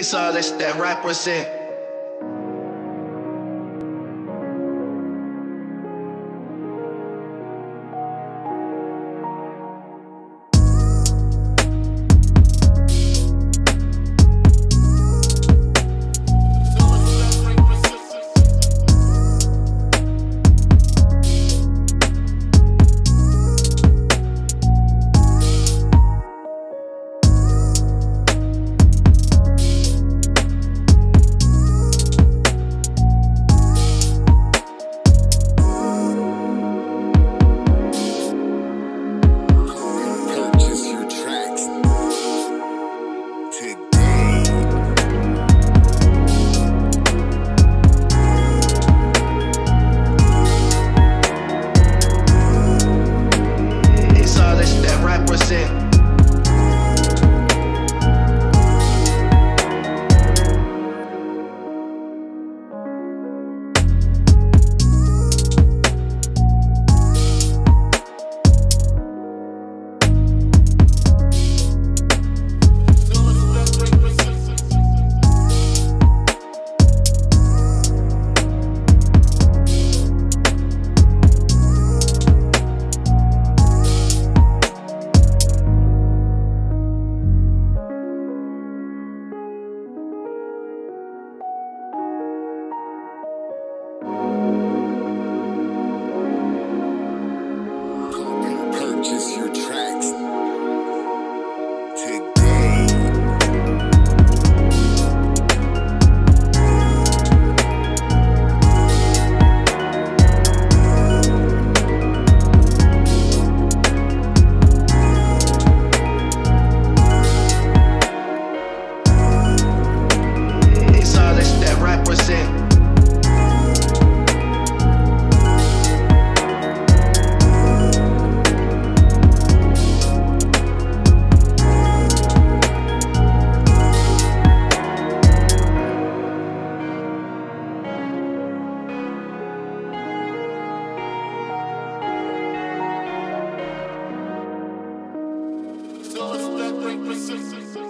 It's all that rapper said. Pacific.